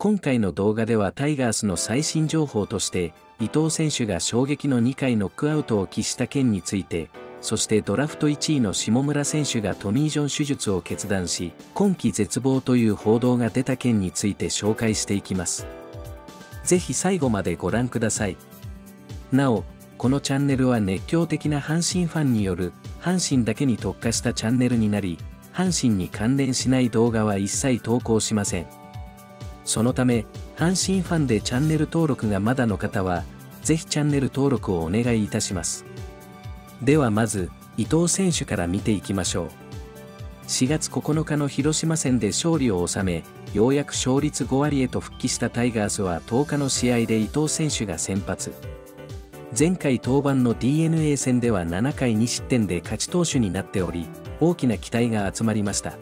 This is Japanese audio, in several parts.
今回の動画ではタイガースの最新情報として、伊藤選手が衝撃の2回ノックアウトを喫した件について、そしてドラフト1位の下村選手がトミー・ジョン手術を決断し、今季絶望という報道が出た件について紹介していきます。ぜひ最後までご覧ください。なお、このチャンネルは熱狂的な阪神ファンによる、阪神だけに特化したチャンネルになり、阪神に関連しない動画は一切投稿しません。そのため、阪神ファンでチャンネル登録がまだの方は、ぜひチャンネル登録をお願いいたします。ではまず、伊藤選手から見ていきましょう。4月9日の広島戦で勝利を収め、ようやく勝率5割へと復帰したタイガースは10日の試合で伊藤選手が先発。前回登板の DNA 戦では7回2失点で勝ち投手になっており、大きな期待が集まりました。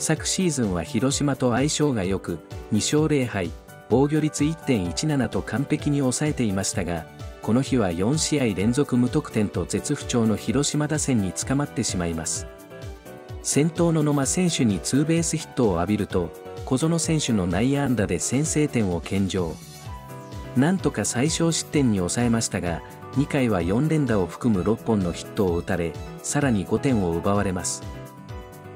昨シーズンは広島と相性が良く、2勝0敗、防御率1.17と完璧に抑えていましたが、この日は4試合連続無得点と絶不調の広島打線に捕まってしまいます。先頭の野間選手にツーベースヒットを浴びると、小園選手の内野安打で先制点を献上。なんとか最小失点に抑えましたが、2回は4連打を含む6本のヒットを打たれ、さらに5点を奪われます。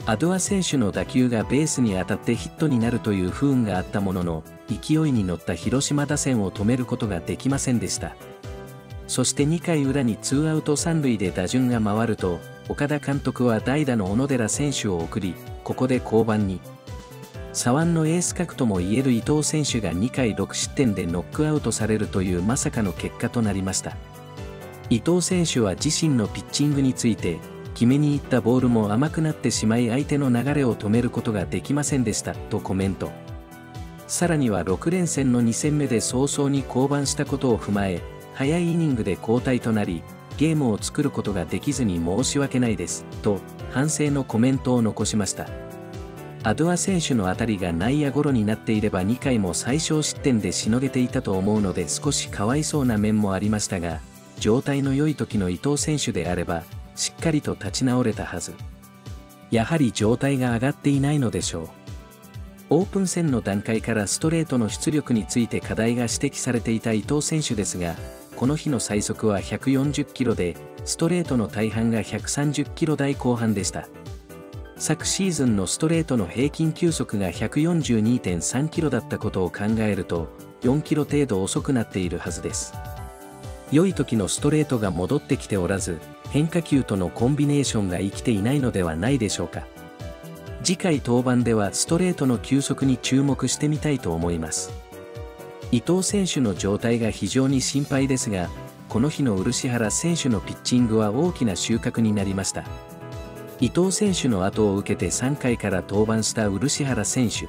アドア選手の打球がベースに当たってヒットになるという不運があったものの、勢いに乗った広島打線を止めることができませんでした。そして2回裏にツーアウト3塁で打順が回ると、岡田監督は代打の小野寺選手を送り、ここで降板に。左腕のエース格ともいえる伊藤選手が2回6失点でノックアウトされるというまさかの結果となりました。伊藤選手は自身のピッチングについて、決めに行ったボールも甘くなってしまい相手の流れを止めることができませんでしたとコメント。さらには6連戦の2戦目で早々に降板したことを踏まえ早いイニングで交代となりゲームを作ることができずに申し訳ないですと反省のコメントを残しました。アドア選手の当たりが内野ゴロになっていれば2回も最小失点でしのげていたと思うので少しかわいそうな面もありましたが状態の良い時の伊藤選手であればしっかりと立ち直れたはず。やはり状態が上がっていないのでしょう。オープン戦の段階からストレートの出力について課題が指摘されていた伊藤選手ですが、この日の最速は140キロで、ストレートの大半が130キロ台後半でした。昨シーズンのストレートの平均球速が142.3キロだったことを考えると、4キロ程度遅くなっているはずです。良い時のストレートが戻ってきておらず、変化球とのコンビネーションが生きていないのではないでしょうか。次回登板ではストレートの球速に注目してみたいと思います。伊藤選手の状態が非常に心配ですが、この日の漆原選手のピッチングは大きな収穫になりました。伊藤選手の後を受けて3回から登板した漆原選手。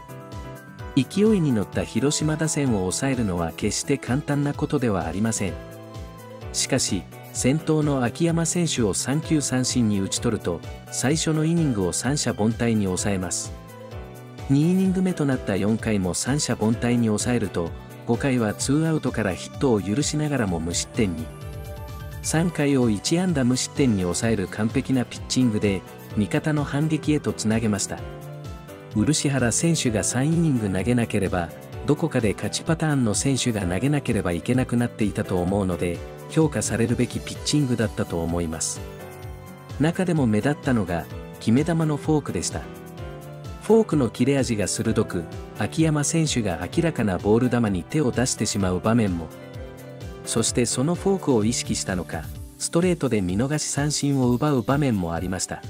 勢いに乗った広島打線を抑えるのは決して簡単なことではありません。しかし、先頭の秋山選手を3球三振に打ち取ると、最初のイニングを三者凡退に抑えます。2イニング目となった4回も三者凡退に抑えると、5回はツーアウトからヒットを許しながらも無失点に。3回を1安打無失点に抑える完璧なピッチングで、味方の反撃へとつなげました。漆原選手が3イニング投げなければ、どこかで勝ちパターンの選手が投げなければいけなくなっていたと思うので、評価されるべきピッチングだったと思います。中でも目立ったのが、決め球のフォークでした。フォークの切れ味が鋭く、秋山選手が明らかなボール球に手を出してしまう場面も。そしてそのフォークを意識したのか、ストレートで見逃し三振を奪う場面もありました。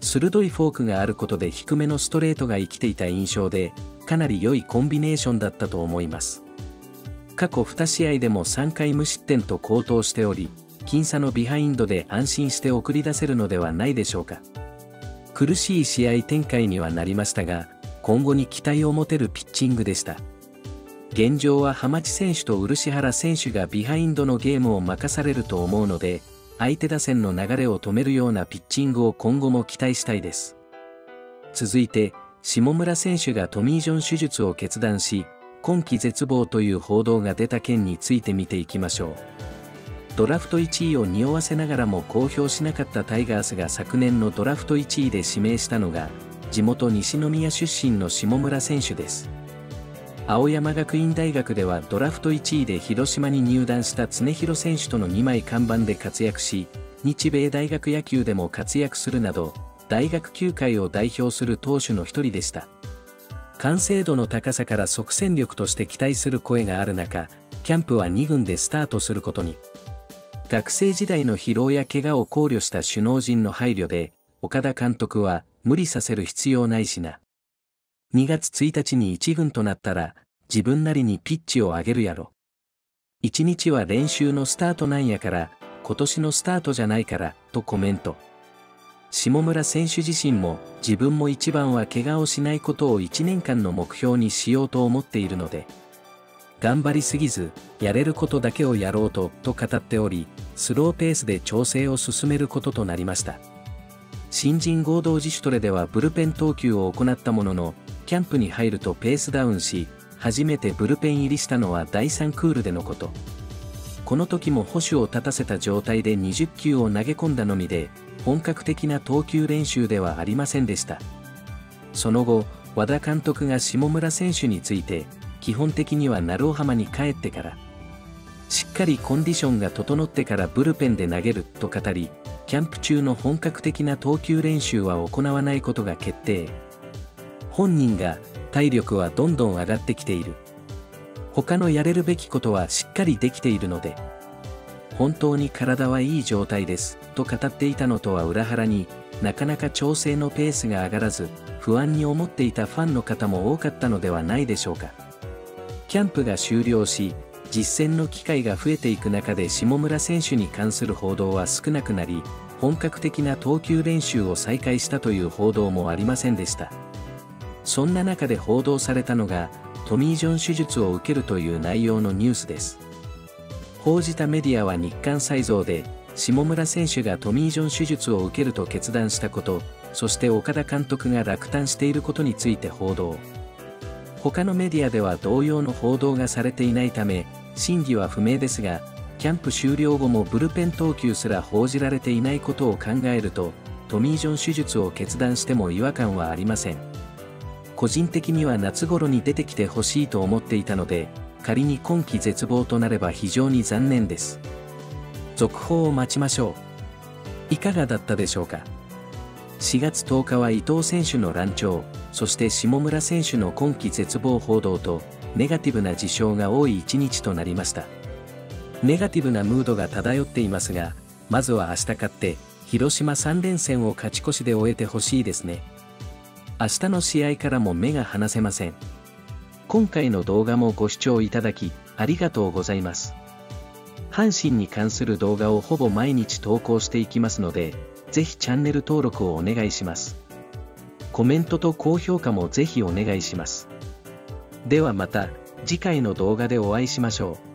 鋭いフォークがあることで低めのストレートが生きていた印象で、かなり良いコンビネーションだったと思います。過去2試合でも3回無失点と好投しており、僅差のビハインドで安心して送り出せるのではないでしょうか。苦しい試合展開にはなりましたが、今後に期待を持てるピッチングでした。現状は浜地選手と漆原選手がビハインドのゲームを任されると思うので、相手打線の流れを止めるようなピッチングを今後も期待したいです。続いて、下村選手がトミー・ジョン手術を決断し、今季絶望という報道が出た件について見ていきましょう。ドラフト1位を匂わせながらも公表しなかったタイガースが昨年のドラフト1位で指名したのが、地元西宮出身の下村選手です。青山学院大学ではドラフト1位で広島に入団した常広選手との2枚看板で活躍し、日米大学野球でも活躍するなど、大学球界を代表する投手の一人でした。完成度の高さから即戦力として期待する声がある中、キャンプは2軍でスタートすることに。学生時代の疲労や怪我を考慮した首脳陣の配慮で、岡田監督は無理させる必要ないしな。2月1日に1軍となったら、自分なりにピッチを上げるやろ。1日は練習のスタートなんやから、今年のスタートじゃないから、とコメント。下村選手自身も、自分も一番は怪我をしないことを1年間の目標にしようと思っているので、頑張りすぎず、やれることだけをやろうと、と語っており、スローペースで調整を進めることとなりました。新人合同自主トレではブルペン投球を行ったものの、キャンプに入るとペースダウンし、初めてブルペン入りしたのは第3クールでのこと。この時も保守を立たせた状態で20球を投げ込んだのみで、本格的な投球練習ではありませんでした。その後、和田監督が下村選手について、基本的には鳴尾浜に帰ってから、しっかりコンディションが整ってからブルペンで投げると語り、キャンプ中の本格的な投球練習は行わないことが決定。本人が体力はどんどん上がってきている。他のやれるべきことはしっかりできているので、本当に体はいい状態です、と語っていたのとは裏腹に、なかなか調整のペースが上がらず、不安に思っていたファンの方も多かったのではないでしょうか。キャンプが終了し、実戦の機会が増えていく中で下村選手に関する報道は少なくなり、本格的な投球練習を再開したという報道もありませんでした。そんな中で報道されたのが、トミー・ジョン手術を受けるという内容のニュースです。報じたメディアは日刊再造で、下村選手がトミー・ジョン手術を受けると決断したこと、そして岡田監督が落胆していることについて報道。他のメディアでは同様の報道がされていないため、真偽は不明ですが、キャンプ終了後もブルペン投球すら報じられていないことを考えると、トミー・ジョン手術を決断しても違和感はありません。個人的には夏頃に出てきてほしいと思っていたので、仮に今季絶望となれば非常に残念です。続報を待ちましょう。いかがだったでしょうか ?4 月10日は伊藤選手の乱調、そして下村選手の今季絶望報道と、ネガティブな事象が多い一日となりました。ネガティブなムードが漂っていますが、まずは明日勝って、広島3連戦を勝ち越しで終えてほしいですね。明日の試合からも目が離せません。今回の動画もご視聴いただき、ありがとうございます。阪神に関する動画をほぼ毎日投稿していきますので、ぜひチャンネル登録をお願いします。コメントと高評価もぜひお願いします。ではまた、次回の動画でお会いしましょう。